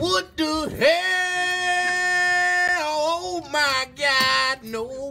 What the hell? Oh my God, no.